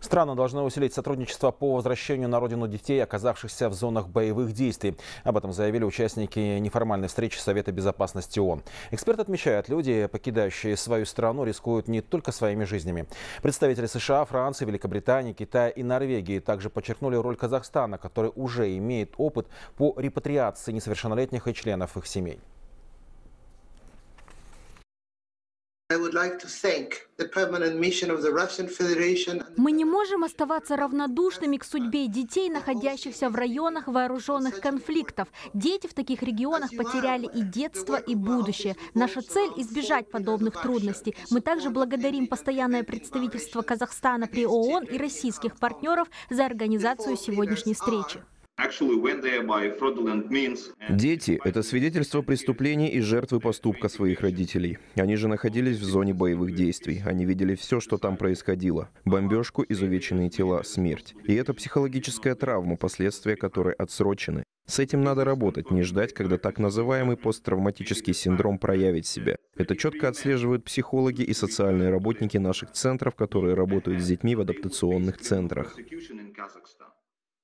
Страны должны усилить сотрудничество по возвращению на родину детей, оказавшихся в зонах боевых действий. Об этом заявили участники неформальной встречи Совета безопасности ООН. Эксперт отмечает, люди, покидающие свою страну, рискуют не только своими жизнями. Представители США, Франции, Великобритании, Китая и Норвегии также подчеркнули роль Казахстана, который уже имеет опыт по репатриации несовершеннолетних и членов их семей. Мы не можем оставаться равнодушными к судьбе детей, находящихся в районах вооруженных конфликтов. Дети в таких регионах потеряли и детство, и будущее. Наша цель – избежать подобных трудностей. Мы также благодарим постоянное представительство Казахстана при ООН и российских партнеров за организацию сегодняшней встречи. Дети – это свидетельство преступлений и жертвы поступка своих родителей. Они же находились в зоне боевых действий. Они видели все, что там происходило. Бомбежку, изувеченные тела, смерть. И это психологическая травма, последствия которой отсрочены. С этим надо работать, не ждать, когда так называемый посттравматический синдром проявит себя. Это четко отслеживают психологи и социальные работники наших центров, которые работают с детьми в адаптационных центрах.